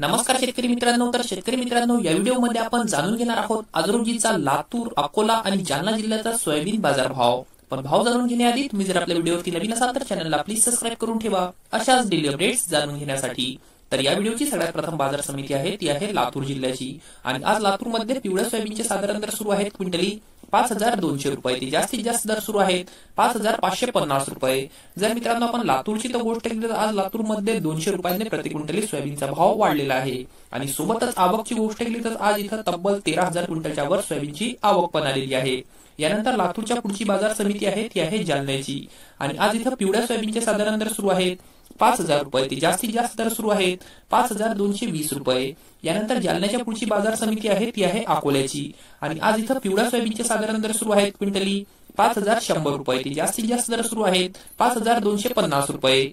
नमस्कार शेतकरी मित्रांनो तर शेतकरी मित्रांनो या व्हिडिओमध्ये आपण जाणून घेणार आहोत आज लातूर अकोला आणि जालना जिल्ह्याचा सोयाबीन बाजार भाव पण भाव जाणून घेण्याआधी तुम्ही जर आपल्या व्हिडिओवरती नवीन असाल तर चॅनलला प्लीज सबस्क्राईब करून ठेवा. अशाच डेली अपडेट्स जाणून घेण्यासाठी. तर या व्हिडिओची सगळ्यात प्रथम बाजार समिती आहे ती आहे लातूर जिल्ह्याची. आणि आज लातूरमध्ये पिवळ्या सोयाबीनचे साधारण दर सुरू आहेत. क्विंटली पाच हजार दोनशे रुपये ते जास्तीत जास्त दर सुरू आहेत. पाच हजार पाचशे पन्नास रुपये. जर मित्रांनो आपण लातूरची तर गोष्ट केली तर आज लातूरमध्ये दोनशे रुपयांनी प्रति क्विंटली सोयाबीनचा भाव वाढलेला आहे. आणि सोबतच आवकची गोष्ट केली तर आज इथं तब्बल तेरा हजार क्विंटलच्या वर सोयाबीनची आवक पण आलेली आहे. यानंतर लातूरच्या पुढची बाजार समिती आहे ती आहे जालन्याची. आणि आज इथं पिवळ्या सोयाबीनचे साधारण दर सुरू आहेत. पाच हजार रुपये ते जास्तीत जास्त दर सुरू आहेत. पाच हजार दोनशे वीस रुपये. यानंतर जालन्याच्या पुढची बाजार समिती आहे ती आहे अकोल्याची. आणि आज इथं पिवळ्या सोयाबीनचे साधारण दर सुरू आहेत क्विंटली. पाच हजार शंभर रुपये ते जास्तीत जास्त दर सुरू आहेत. पाच हजार दोनशे पन्नास रुपये.